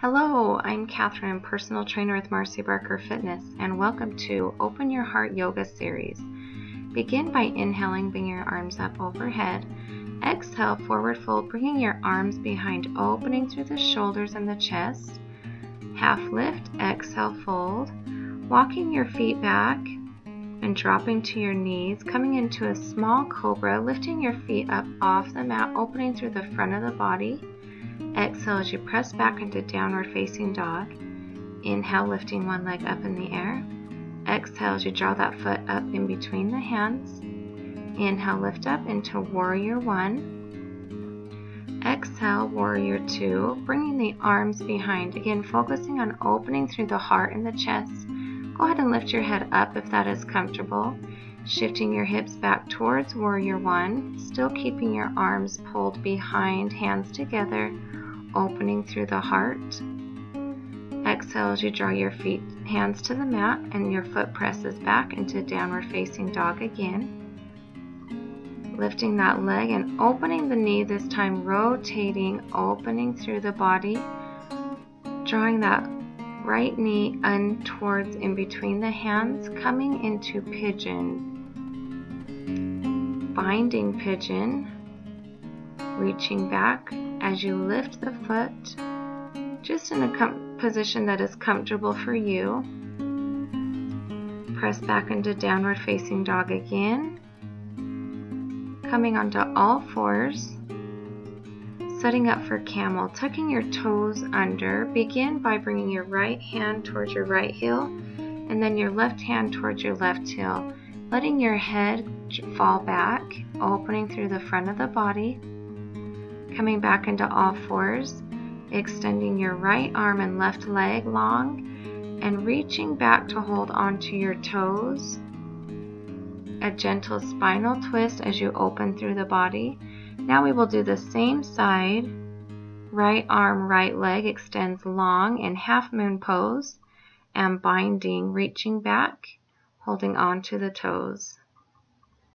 Hello, I'm Catherine, personal trainer with Marcy Barker Fitness, and welcome to Open Your Heart Yoga series. Begin by inhaling, bring your arms up overhead. Exhale, forward fold, bringing your arms behind, opening through the shoulders and the chest. Half lift, exhale, fold. Walking your feet back and dropping to your knees, coming into a small cobra, lifting your feet up off the mat, opening through the front of the body. Exhale as you press back into downward facing dog. Inhale, lifting one leg up in the air. Exhale as you draw that foot up in between the hands. Inhale, lift up into warrior one. Exhale, warrior two, bringing the arms behind. Again, focusing on opening through the heart and the chest. Go ahead and lift your head up if that is comfortable. Shifting your hips back towards warrior one, still keeping your arms pulled behind, hands together, opening through the heart. Exhale as you draw your feet, hands to the mat, and your foot presses back into downward facing dog again. Lifting that leg and opening the knee, this time rotating, opening through the body. Drawing that right knee un towards in between the hands, coming into pigeon. Binding pigeon, reaching back as you lift the foot, just in a position that is comfortable for you. Press back into downward facing dog again. Coming onto all fours. Setting up for camel, tucking your toes under. Begin by bringing your right hand towards your right heel and then your left hand towards your left heel. Letting your head fall back, opening through the front of the body. Coming back into all fours extending your right arm and left leg long and reaching back to hold onto your toes. A gentle spinal twist as you open through the body. Now we will do the same side. Right arm, right leg extends long in half moon pose and binding, reaching back, holding on to the toes.